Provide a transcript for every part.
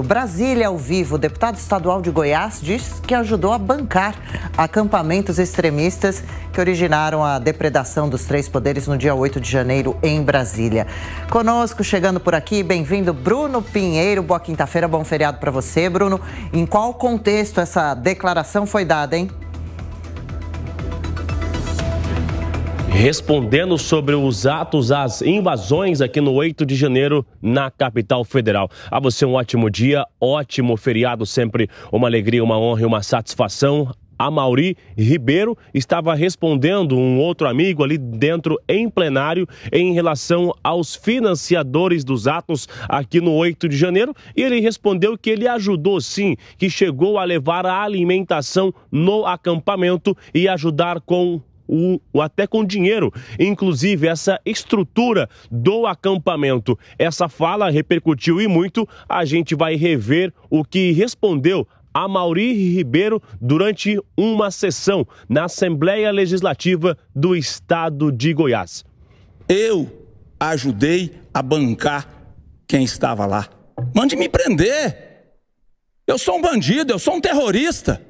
Brasília ao vivo, o deputado estadual de Goiás diz que ajudou a bancar acampamentos extremistas que originaram a depredação dos três poderes no dia 8 de janeiro em Brasília. Conosco, chegando por aqui, bem-vindo Bruno Pinheiro. Boa quinta-feira, bom feriado para você, Bruno. Em qual contexto essa declaração foi dada, hein? Respondendo sobre os atos, as invasões aqui no 8 de janeiro na capital federal. A você um ótimo dia, ótimo feriado, sempre uma alegria, uma honra e uma satisfação. A Mauri Ribeiro estava respondendo um outro amigo ali dentro em plenário em relação aos financiadores dos atos aqui no 8 de janeiro e ele respondeu que ele ajudou sim, que chegou a levar a alimentação no acampamento e ajudar com o, o, até com dinheiro, inclusive essa estrutura do acampamento. Essa fala repercutiu e muito. A gente vai rever o que respondeu a Mauri Ribeiro durante uma sessão na Assembleia Legislativa do Estado de Goiás. Eu ajudei a bancar quem estava lá. Mande me prender. Eu sou um bandido, eu sou um terrorista,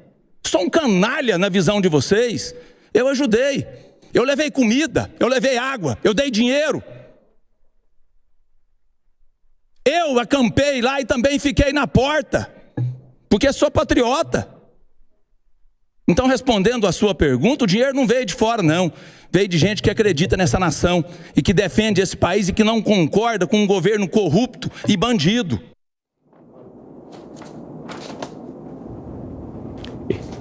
sou um canalha na visão de vocês. Eu ajudei. Eu levei comida, eu levei água, eu dei dinheiro. Eu acampei lá e também fiquei na porta, porque sou patriota. Então, respondendo a sua pergunta, o dinheiro não veio de fora, não. Veio de gente que acredita nessa nação e que defende esse país e que não concorda com um governo corrupto e bandido.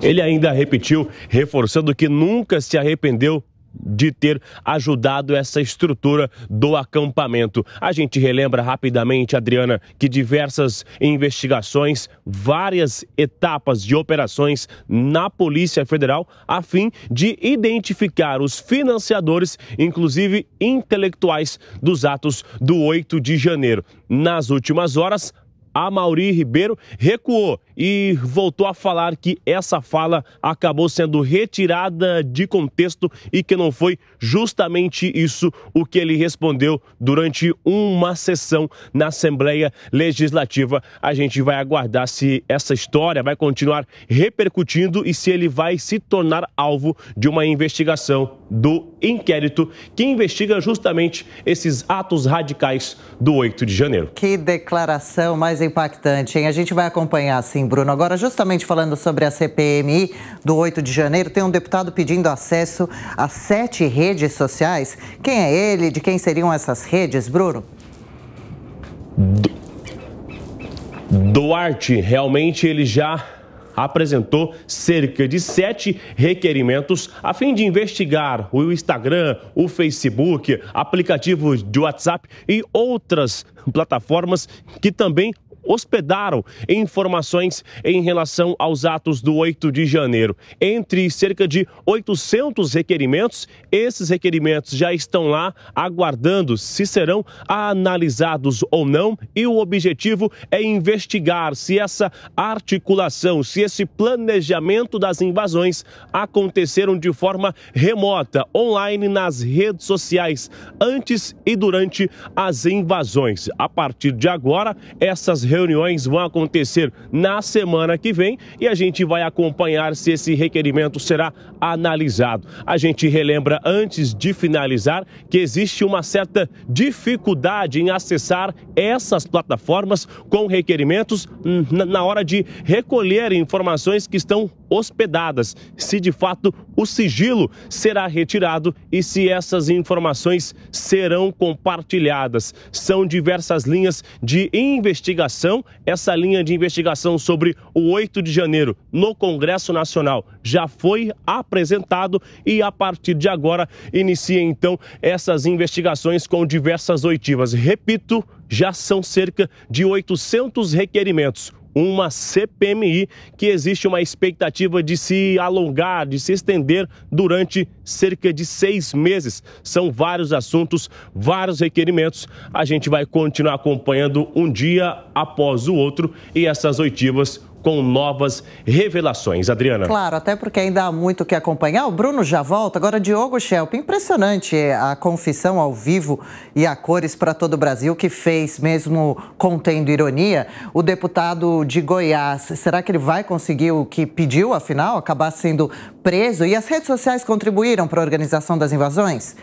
Ele ainda repetiu, reforçando que nunca se arrependeu de ter ajudado essa estrutura do acampamento. A gente relembra rapidamente, Adriana, que diversas investigações, várias etapas de operações na Polícia Federal a fim de identificar os financiadores, inclusive intelectuais, dos atos do 8 de janeiro. Nas últimas horas, a Mauri Ribeiro recuou e voltou a falar que essa fala acabou sendo retirada de contexto e que não foi justamente isso o que ele respondeu durante uma sessão na Assembleia Legislativa. A gente vai aguardar se essa história vai continuar repercutindo e se ele vai se tornar alvo de uma investigação do inquérito que investiga justamente esses atos radicais do 8 de janeiro. Que declaração mais impactante, hein? A gente vai acompanhar, sim, Bruno. Agora, justamente falando sobre a CPMI do 8 de janeiro, tem um deputado pedindo acesso a sete redes sociais. Quem é ele? De quem seriam essas redes, Bruno? Duarte, realmente ele já apresentou cerca de sete requerimentos a fim de investigar o Instagram, o Facebook, aplicativos de WhatsApp e outras plataformas que também hospedaram informações em relação aos atos do 8 de janeiro. Entre cerca de 800 requerimentos, esses requerimentos já estão lá aguardando se serão analisados ou não, e o objetivo é investigar se essa articulação, se esse planejamento das invasões aconteceram de forma remota, online nas redes sociais, antes e durante as invasões. A partir de agora, essas reuniões vão acontecer na semana que vem e a gente vai acompanhar se esse requerimento será analisado. A gente relembra antes de finalizar que existe uma certa dificuldade em acessar essas plataformas com requerimentos na hora de recolher informações que estão hospedadas, se de fato o sigilo será retirado e se essas informações serão compartilhadas. São diversas linhas de investigação. Essa linha de investigação sobre o 8 de janeiro no Congresso Nacional já foi apresentado e a partir de agora inicia então essas investigações com diversas oitivas. Repito, já são cerca de 800 requerimentos uma CPMI que existe uma expectativa de se alongar, de se estender durante cerca de seis meses. São vários assuntos, vários requerimentos. A gente vai continuar acompanhando um dia após o outro e essas oitivas com novas revelações. Adriana. Claro, até porque ainda há muito que acompanhar. O Bruno já volta. Agora, Diogo Schelp, impressionante a confissão ao vivo e a cores para todo o Brasil que fez, mesmo contendo ironia, o deputado de Goiás. Será que ele vai conseguir o que pediu, afinal, acabar sendo preso? E as redes sociais contribuíram para a organização das invasões?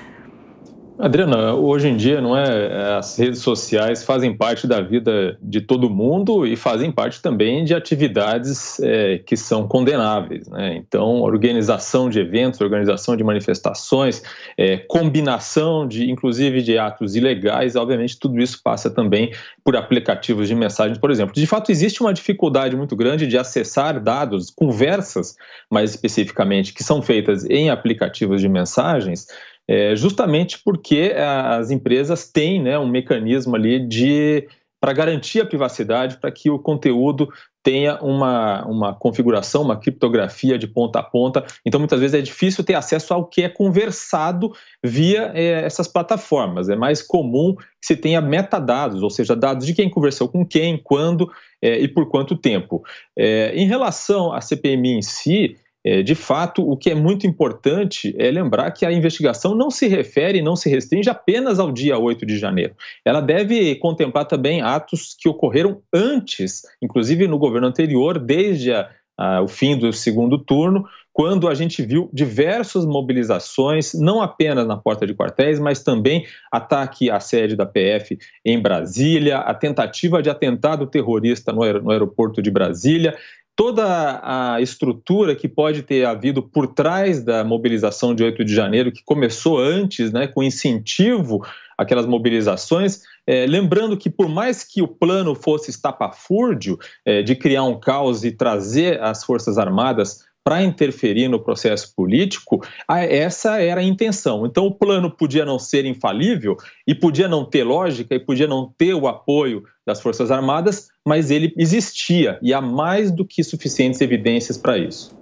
Adriana, hoje em dia não é as redes sociais fazem parte da vida de todo mundo e fazem parte também de atividades é, que são condenáveis. Né? Então, organização de eventos, organização de manifestações, é, combinação de, inclusive, de atos ilegais, obviamente tudo isso passa também por aplicativos de mensagens, por exemplo. De fato, existe uma dificuldade muito grande de acessar dados, conversas, mais especificamente, que são feitas em aplicativos de mensagens é, justamente porque as empresas têm né, um mecanismo ali de para garantir a privacidade, para que o conteúdo tenha uma, uma configuração, uma criptografia de ponta a ponta. Então, muitas vezes é difícil ter acesso ao que é conversado via é, essas plataformas. É mais comum que se tenha metadados, ou seja, dados de quem conversou com quem, quando é, e por quanto tempo. É, em relação à CPMI em si, é, de fato, o que é muito importante é lembrar que a investigação não se refere, não se restringe apenas ao dia 8 de janeiro. Ela deve contemplar também atos que ocorreram antes, inclusive no governo anterior, desde a, a, o fim do segundo turno, quando a gente viu diversas mobilizações, não apenas na porta de quartéis, mas também ataque à sede da PF em Brasília, a tentativa de atentado terrorista no, aer no aeroporto de Brasília toda a estrutura que pode ter havido por trás da mobilização de 8 de janeiro, que começou antes, né, com incentivo àquelas mobilizações, é, lembrando que por mais que o plano fosse estapafúrdio é, de criar um caos e trazer as Forças Armadas para interferir no processo político, essa era a intenção. Então, o plano podia não ser infalível e podia não ter lógica e podia não ter o apoio das Forças Armadas, mas ele existia e há mais do que suficientes evidências para isso.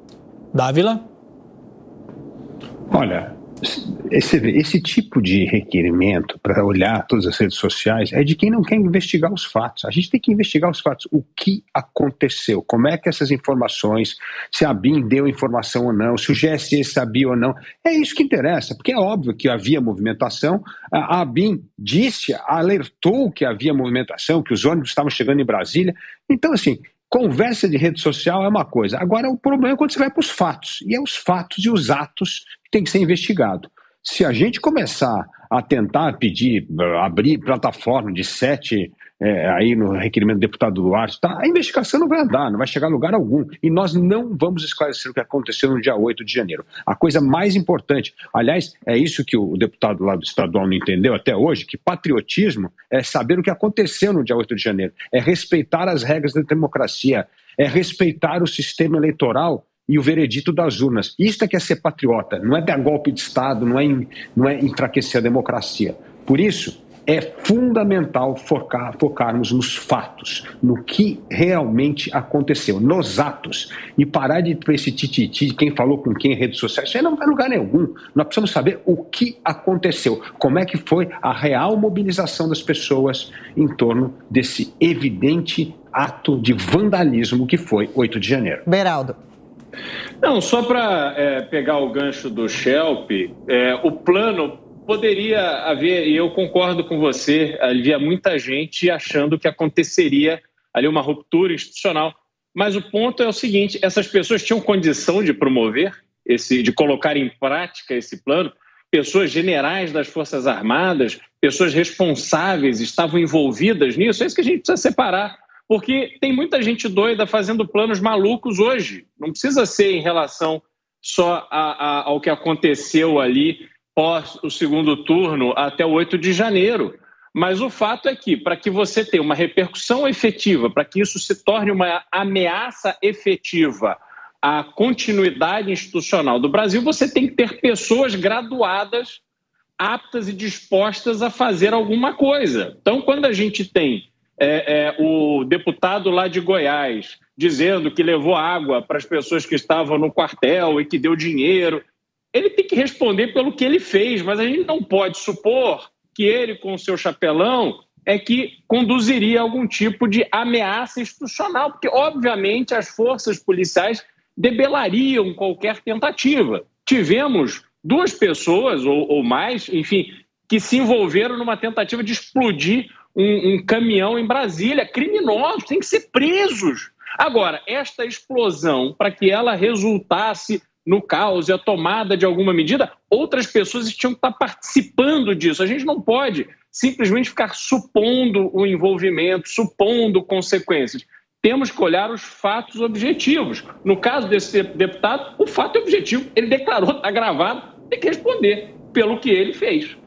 Dávila? Olha, esse, esse tipo de requerimento para olhar todas as redes sociais é de quem não quer investigar os fatos. A gente tem que investigar os fatos. O que aconteceu? Como é que essas informações, se a BIM deu informação ou não, se o GSE sabia ou não. É isso que interessa, porque é óbvio que havia movimentação. A, a BIM disse, alertou que havia movimentação, que os ônibus estavam chegando em Brasília. Então, assim, Conversa de rede social é uma coisa. Agora, o problema é quando você vai para os fatos. E é os fatos e os atos que tem que ser investigado. Se a gente começar a tentar pedir, abrir plataforma de sete é, aí no requerimento do deputado Duarte, tá, a investigação não vai andar, não vai chegar a lugar algum. E nós não vamos esclarecer o que aconteceu no dia 8 de janeiro. A coisa mais importante, aliás, é isso que o deputado lá do estadual não entendeu até hoje, que patriotismo é saber o que aconteceu no dia 8 de janeiro, é respeitar as regras da democracia, é respeitar o sistema eleitoral e o veredito das urnas. Isso é que é ser patriota, não é dar golpe de Estado, não é, não é enfraquecer a democracia. Por isso, é fundamental focar, focarmos nos fatos, no que realmente aconteceu, nos atos, e parar de ter esse tititi de quem falou com quem em redes sociais. Isso aí não vai lugar nenhum. Nós precisamos saber o que aconteceu, como é que foi a real mobilização das pessoas em torno desse evidente ato de vandalismo que foi 8 de janeiro. Beraldo. Não, só para é, pegar o gancho do Shelp, é, o plano poderia haver, e eu concordo com você, havia muita gente achando que aconteceria ali uma ruptura institucional. Mas o ponto é o seguinte: essas pessoas tinham condição de promover esse, de colocar em prática esse plano. Pessoas generais das Forças Armadas, pessoas responsáveis estavam envolvidas nisso. É isso que a gente precisa separar, porque tem muita gente doida fazendo planos malucos hoje. Não precisa ser em relação só a, a, ao que aconteceu ali pós o segundo turno até o 8 de janeiro. Mas o fato é que, para que você tenha uma repercussão efetiva, para que isso se torne uma ameaça efetiva à continuidade institucional do Brasil, você tem que ter pessoas graduadas, aptas e dispostas a fazer alguma coisa. Então, quando a gente tem é, é, o deputado lá de Goiás dizendo que levou água para as pessoas que estavam no quartel e que deu dinheiro, ele tem que responder pelo que ele fez, mas a gente não pode supor que ele, com o seu chapelão, é que conduziria algum tipo de ameaça institucional, porque, obviamente, as forças policiais debelariam qualquer tentativa. Tivemos duas pessoas, ou, ou mais, enfim, que se envolveram numa tentativa de explodir um, um caminhão em Brasília. Criminosos, têm que ser presos. Agora, esta explosão, para que ela resultasse no caos e a tomada de alguma medida, outras pessoas tinham que estar participando disso. A gente não pode simplesmente ficar supondo o envolvimento, supondo consequências. Temos que olhar os fatos objetivos. No caso desse deputado, o fato é objetivo. Ele declarou, está gravado, tem que responder pelo que ele fez.